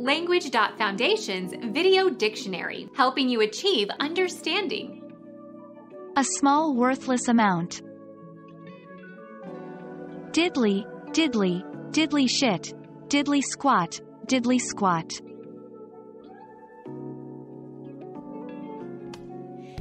Language.Foundation's Video Dictionary, helping you achieve understanding. A small worthless amount. Diddly, diddly, diddly shit, diddly squat, diddly squat.